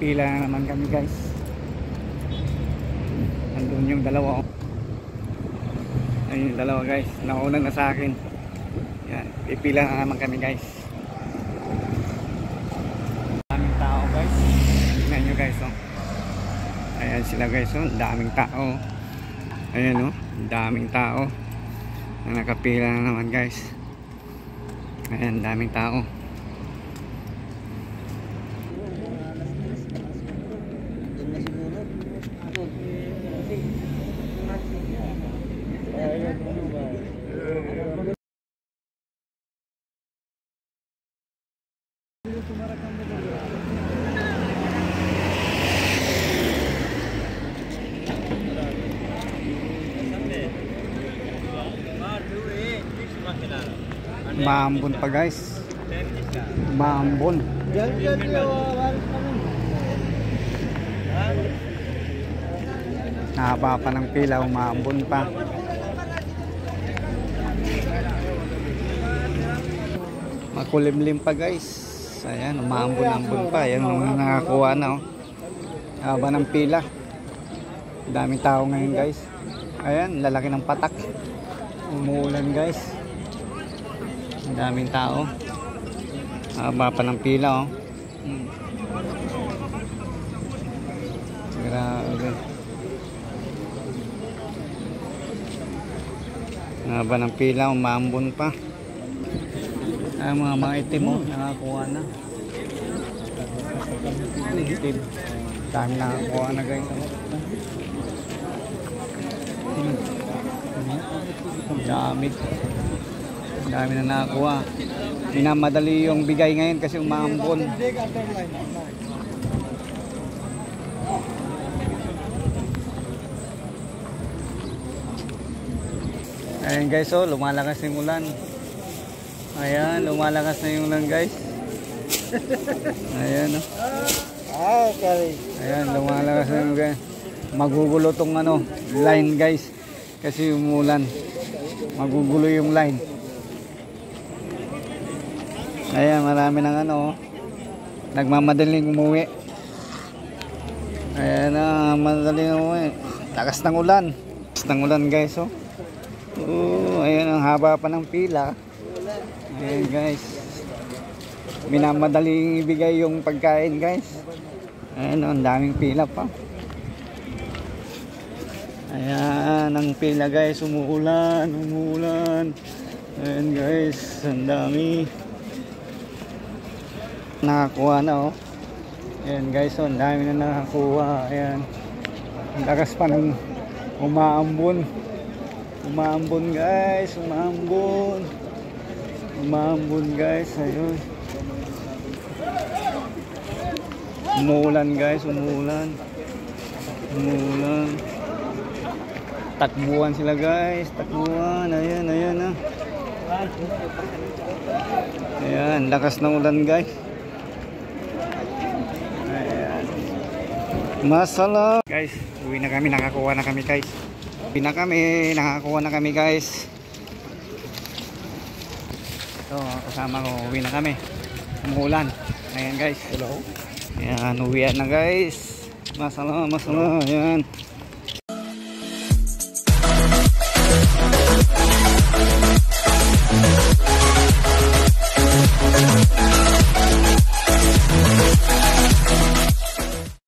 Pipila na naman kami guys. Andun yung dalawa. oh. Ayun yung dalawa guys. Nauna na sa akin. Yan. Pipila na naman kami guys. Daming tao guys. Tingnan nyo guys oh. Ayan sila guys oh. Daming tao. Ayan oh. Daming tao. Na nakapila na naman guys. Ayan, daming tao. Maambon pa guys. Maambon. Haba pa ng pila, umaambon pa. Makulimlim pa guys. Ayan, umaambon-ambon pa. Ayan nakakuha na oh. Haba ng pila. Daming tao ngayon guys. Ayan, lalaki ng patak. Umuulan guys. Ang daming tao. Haba pa ng pila oh. Hmm. Grabe. Haba ng pila, umambon pa. Ay, mga mga itim mo, nakakuha na. Itim. Dami nakakuha na guys. Ang dami. Dami na nakakuha. Minamadali yung bigay ngayon kasi umambon. Ayan guys, oh, lumalakas yung ulan. Ayan, lumalakas na yung ulan guys. Ayan, oh. Ayan, lumalakas na yung guys. Magugulo tong ano, line guys. Kasi umulan. Magugulo yung line. Ayan, marami ng ano, nagmamadaling umuwi. Ayan na, madaling umuwi. Takas ng ulan. Takas ng ulan guys, oh. Oo, ayan ang haba pa ng pila. Ayan guys. Minamadaling ibigay yung pagkain guys. Ayan, oh, ang daming pila pa. Ayan, ang pila guys, umuulan, umuulan. Ayan guys, ang dami. Nakakuha na oh. Ayan guys, oh, ang dami na nakakuha. Ayan. Ang lakas pa ng umaambon. Umaambon guys, umaambon. Umaambon guys, ayun. Umuulan guys, umuulan. Umuulan. Takbuhan sila guys, takbuhan. Ayan, ayan ah. Ayan, lakas ng ulan guys. Masala. Guys, uwi na kami, nakakuha na kami guys. Uwi na kami, nakakuha na kami guys. Ito, kasama ko, uwi na kami. Umuulan. Ayan guys. Hello. Ayan, uwi na guys. Masala, masala. Ayan.